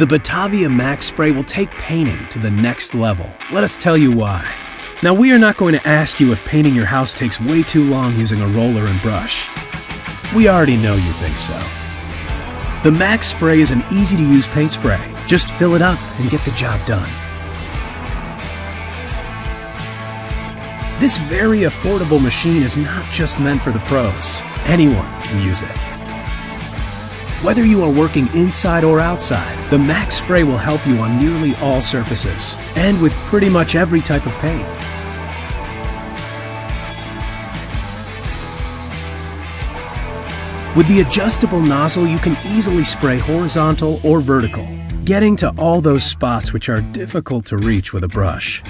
The Batavia Max Spray will take painting to the next level. Let us tell you why. Now, we are not going to ask you if painting your house takes way too long using a roller and brush. We already know you think so. The Max Spray is an easy to use paint spray. Just fill it up and get the job done. This very affordable machine is not just meant for the pros. Anyone can use it. Whether you are working inside or outside, the Max Spray will help you on nearly all surfaces and with pretty much every type of paint. With the adjustable nozzle, you can easily spray horizontal or vertical, getting to all those spots which are difficult to reach with a brush.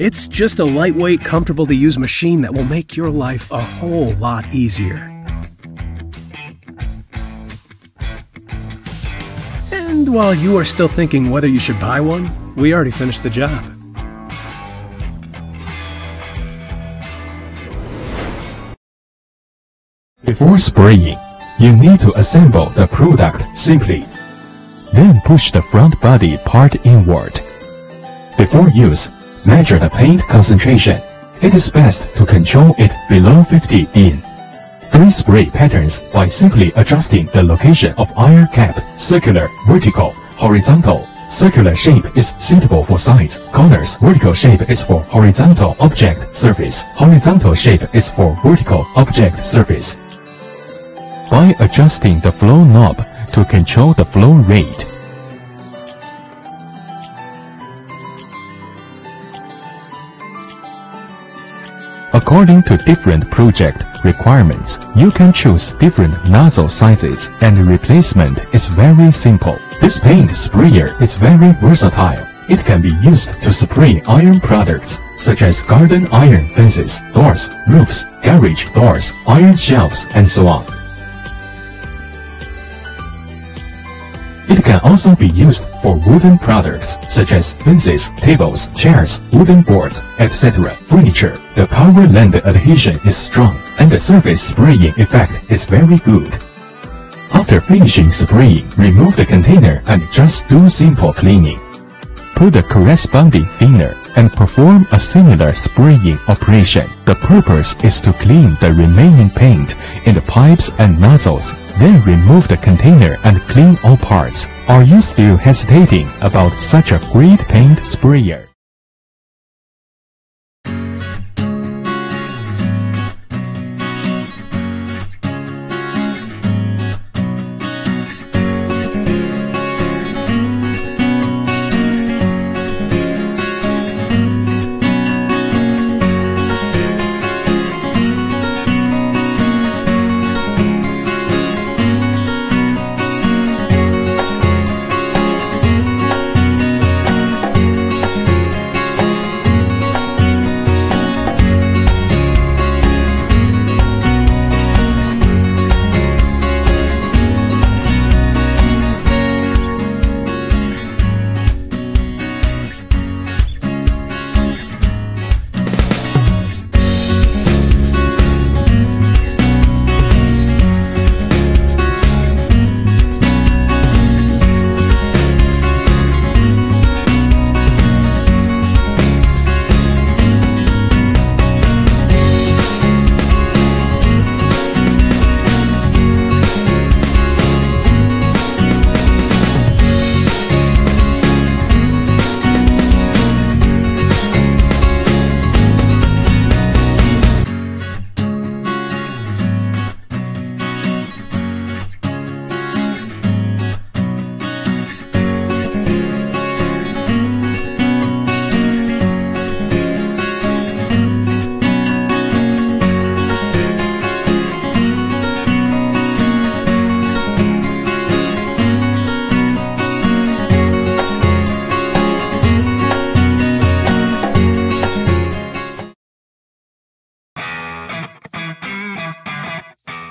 It's just a lightweight, comfortable to use machine that will make your life a whole lot easier. And while you are still thinking whether you should buy one, we already finished the job. Before spraying, you need to assemble the product simply. Then push the front body part inward. Before use, measure the paint concentration. It is best to control it below 50 in. Three spray patterns by simply adjusting the location of air cap, circular, vertical, horizontal. Circular shape is suitable for sides, corners. Vertical shape is for horizontal object surface. Horizontal shape is for vertical object surface. By adjusting the flow knob to control the flow rate, According to different project requirements, you can choose different nozzle sizes and replacement is very simple. This paint sprayer is very versatile. It can be used to spray iron products such as garden iron fences, doors, roofs, garage doors, iron shelves, and so on. It can also be used for wooden products such as fences, tables, chairs, wooden boards, etc. Furniture. The power land adhesion is strong and the surface spraying effect is very good. After finishing spraying, remove the container and just do simple cleaning. Put the corresponding thinner and perform a similar spraying operation. The purpose is to clean the remaining paint in the pipes and nozzles, then remove the container and clean all parts. Are you still hesitating about such a great paint sprayer?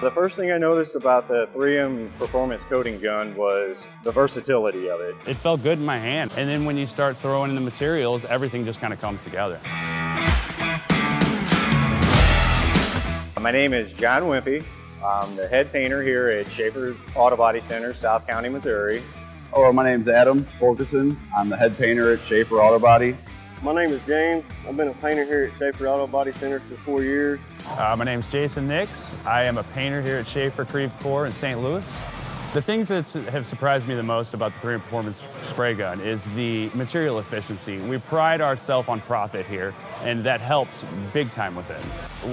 The first thing I noticed about the 3M Performance Coating Gun was the versatility of it. It felt good in my hand. And then when you start throwing in the materials, everything just kind of comes together. My name is John Wimpy. I'm the head painter here at Schaefer Auto Body Center, South County, Missouri. Hello, my name is Adam Fulkerson. I'm the head painter at Schaefer Auto Body. My name is James. I've been a painter here at Schaefer Auto Body Center for four years. Uh, my name is Jason Nix. I am a painter here at Schaefer Creve Coeur in St. Louis. The things that have surprised me the most about the 3M Performance spray gun is the material efficiency. We pride ourselves on profit here, and that helps big time with it.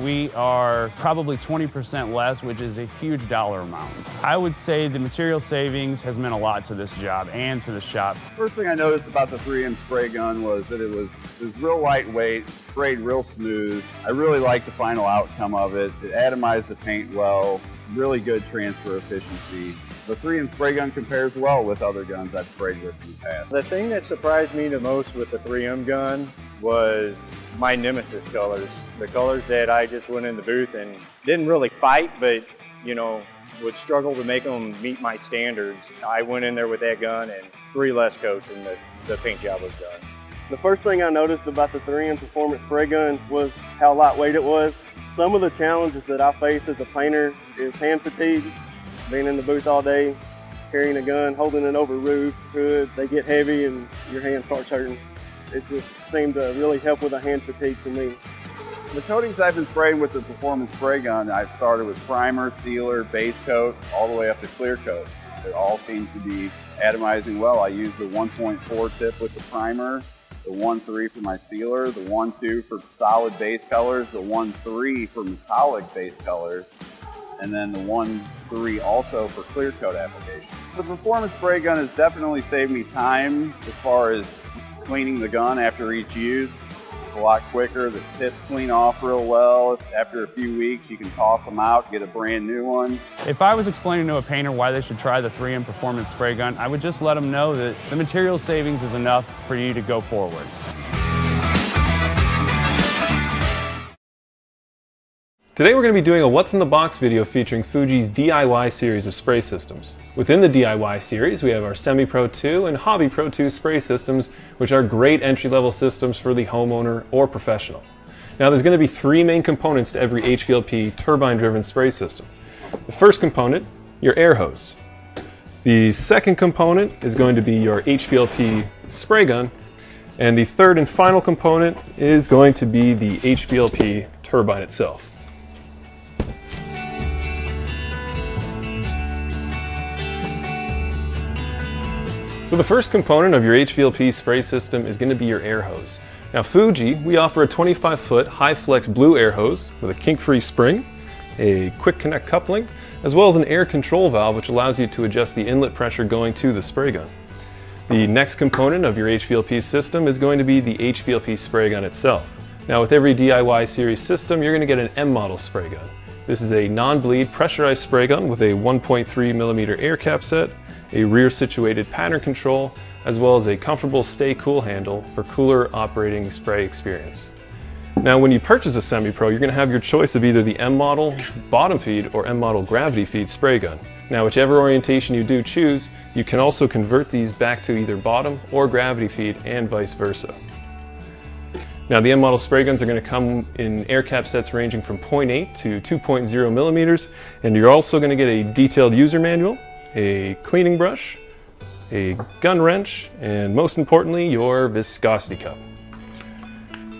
We are probably 20% less, which is a huge dollar amount. I would say the material savings has meant a lot to this job and to the shop. First thing I noticed about the 3M spray gun was that it was, it was real lightweight, sprayed real smooth. I really liked the final outcome of it. It atomized the paint well, really good transfer efficiency. The 3M spray gun compares well with other guns I've sprayed with in the past. The thing that surprised me the most with the 3M gun was my nemesis colors. The colors that I just went in the booth and didn't really fight, but you know, would struggle to make them meet my standards. I went in there with that gun and three less coats and the, the paint job was done. The first thing I noticed about the 3M Performance Spray Gun was how lightweight it was. Some of the challenges that I face as a painter is hand fatigue, being in the booth all day, carrying a gun, holding it over roof, hood, they get heavy and your hand starts hurting. It just seemed to really help with the hand fatigue for me. The coatings I've been spraying with the Performance Spray Gun, I've started with primer, sealer, base coat, all the way up to clear coat. It all seems to be atomizing well. I use the 1.4 tip with the primer, the 1.3 for my sealer, the 1.2 for solid base colors, the 1.3 for metallic base colors, and then the 1.3 also for clear coat application. The performance spray gun has definitely saved me time as far as cleaning the gun after each use. It's a lot quicker, the tips clean off real well. After a few weeks, you can toss them out, get a brand new one. If I was explaining to a painter why they should try the 3M Performance Spray Gun, I would just let them know that the material savings is enough for you to go forward. Today we're going to be doing a What's in the Box video featuring Fuji's DIY series of spray systems. Within the DIY series we have our Semi Pro 2 and Hobby Pro 2 spray systems which are great entry-level systems for the homeowner or professional. Now there's going to be three main components to every HVLP turbine-driven spray system. The first component, your air hose. The second component is going to be your HVLP spray gun. And the third and final component is going to be the HVLP turbine itself. So the first component of your HVLP spray system is going to be your air hose. Now Fuji, we offer a 25 foot high flex blue air hose with a kink free spring, a quick connect coupling, as well as an air control valve which allows you to adjust the inlet pressure going to the spray gun. The next component of your HVLP system is going to be the HVLP spray gun itself. Now with every DIY series system, you're going to get an M model spray gun. This is a non-bleed pressurized spray gun with a 1.3 millimeter air cap set, a rear situated pattern control, as well as a comfortable stay cool handle for cooler operating spray experience. Now when you purchase a Semi-Pro, you're going to have your choice of either the M model bottom feed or M model gravity feed spray gun. Now whichever orientation you do choose, you can also convert these back to either bottom or gravity feed and vice versa. Now the M model spray guns are going to come in air cap sets ranging from 0.8 to 2.0 millimeters and you're also going to get a detailed user manual a cleaning brush, a gun wrench, and most importantly, your viscosity cup.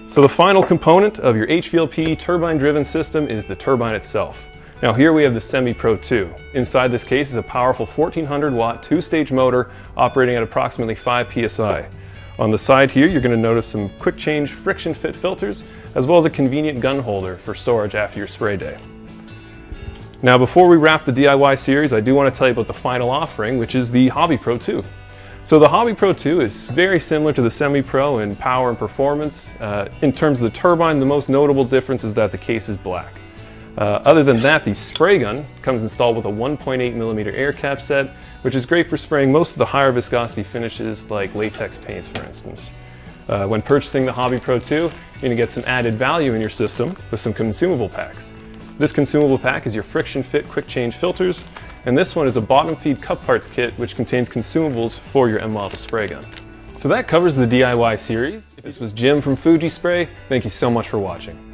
So the final component of your HVLP turbine-driven system is the turbine itself. Now here we have the Semi Pro 2. Inside this case is a powerful 1400 watt two-stage motor operating at approximately 5 psi. On the side here you're going to notice some quick change friction fit filters as well as a convenient gun holder for storage after your spray day. Now before we wrap the DIY series, I do want to tell you about the final offering, which is the Hobby Pro 2. So the Hobby Pro 2 is very similar to the Semi Pro in power and performance. Uh, in terms of the turbine, the most notable difference is that the case is black. Uh, other than that, the spray gun comes installed with a 1.8 millimeter air cap set, which is great for spraying most of the higher viscosity finishes like latex paints, for instance. Uh, when purchasing the Hobby Pro 2, you're going to get some added value in your system with some consumable packs. This consumable pack is your friction fit quick change filters, and this one is a bottom feed cup parts kit which contains consumables for your M-model spray gun. So that covers the DIY series. This was Jim from Fuji Spray. Thank you so much for watching.